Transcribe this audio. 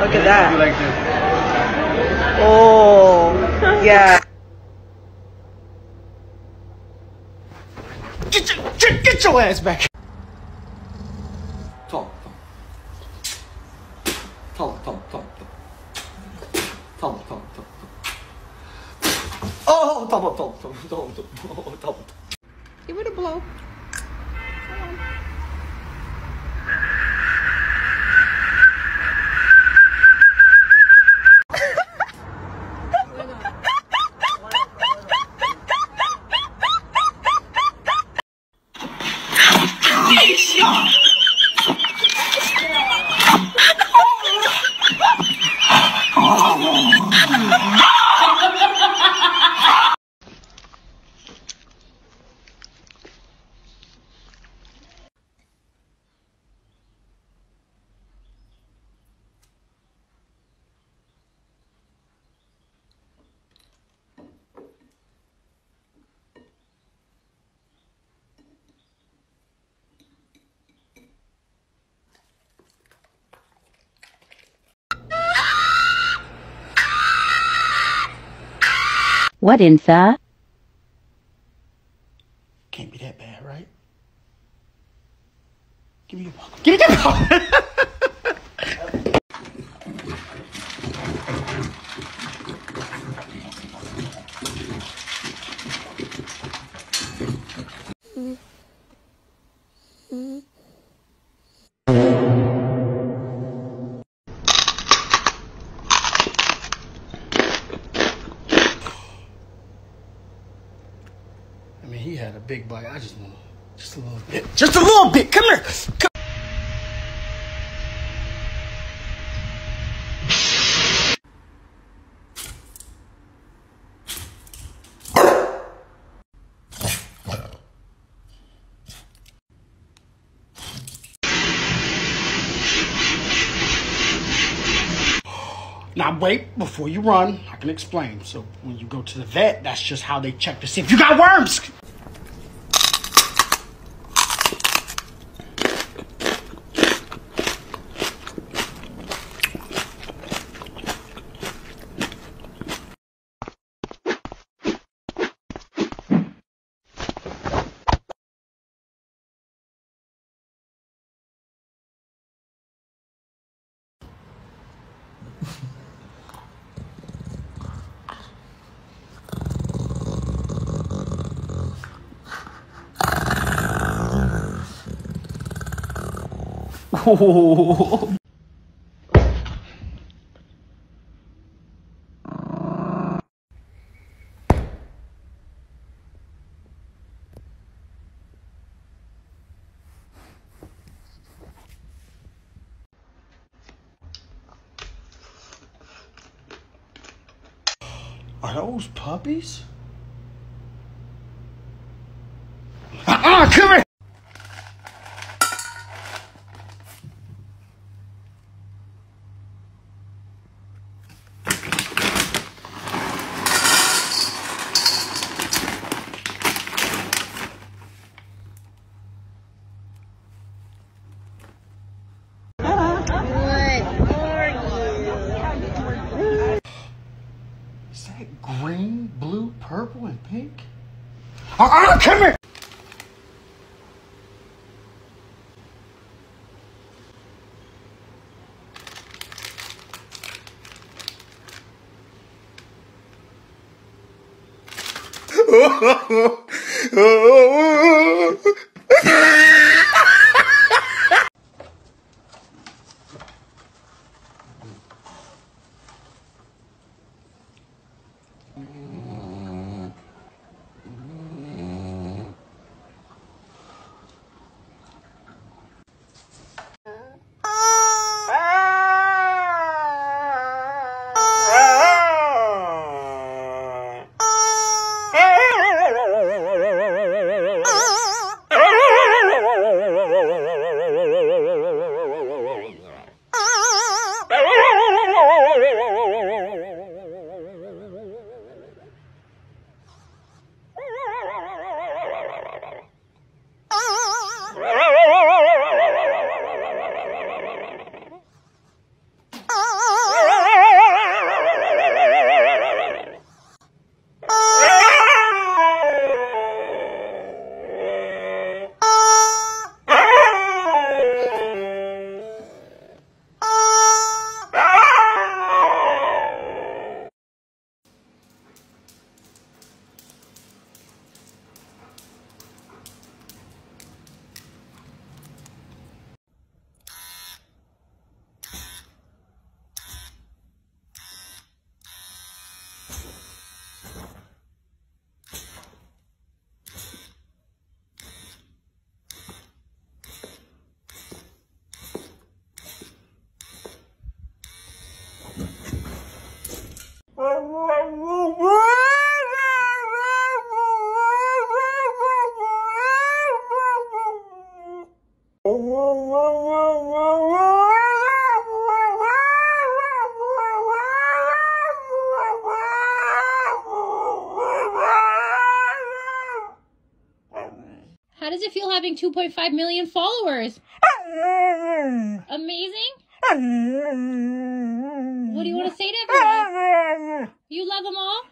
Look at that. Like? Oh, yeah. Get your, get, get your ass back. Talk, talk. Talk, talk, talk, talk. Talk, talk, talk, talk. Oh, talk, talk, talk, talk, talk, talk, talk, talk. Give it a blow. What in the? Had a big bite. I just want just a little bit. Just a little bit. Come here. Come. Now wait before you run. I can explain. So when you go to the vet, that's just how they check to see if you got worms. Are those puppies? that green, blue, purple, and pink? Uh-uh, come here! oh, oh, oh, oh. How does it feel having 2.5 million followers? Amazing? What do you want to say to everyone? You love them all?